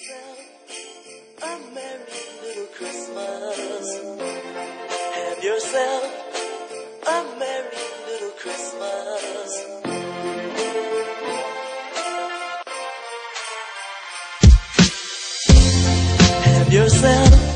yourself a merry little Christmas. Have yourself a merry little Christmas. Have yourself